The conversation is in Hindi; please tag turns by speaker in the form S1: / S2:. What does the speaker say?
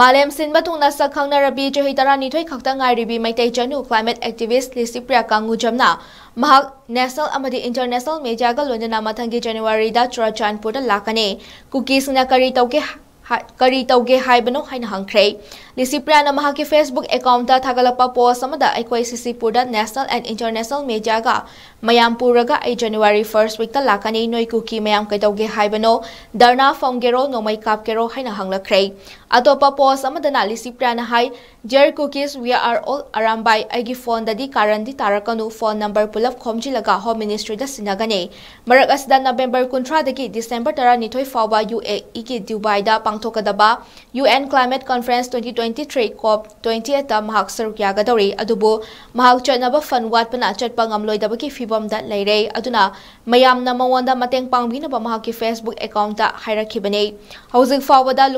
S1: मालेम सिंबा तुंगना सखंगनरबी चही तरानिथोई खक्ता ngairibi maitai Janu climate activist Lisi lisipria kangujamna mahak national amadi international media ga lonjana mathangi january da churachanpur da lakane cookies na kari tauke करी तौगे हंख्रे लिसीप्रिया की फेसबुक एकाउंट थगल पोस्ट अखोपुर नेशनल एंड इंटरनेशनल मेडियागा मैं पुरगा जनवरी फ़र्स्ट वीक लाखने नई की मैं कई हाबनो धरना फोगेरो नोमई कापेरो हंगे अतोप पोस्ट लिसीप्रिया जेर कुकीज वी आर ओल अराम बाई फ़ोन कारण तारकनु फ़ोन नंबर पुल खोमजीलगा होम मिनीस्ट्रीदनगने मरक नवेंबर कुंथ्रादी दिसंबर तरह फाव यू ए की दुबई पाँच marak asda november 13 dagi december tara nithoi fawa uae ki dubai da pangthokadaba UN Climate Conference 2023 COP 28 ta mahak saruk yagadori adubu mahak chatnaba fan watpana chatpa ngamloidaba ki fibam da leire aduna mayam na mawanda mateng pangbina ba mahak ki Facebook account ta hairakibane hauzik fawa da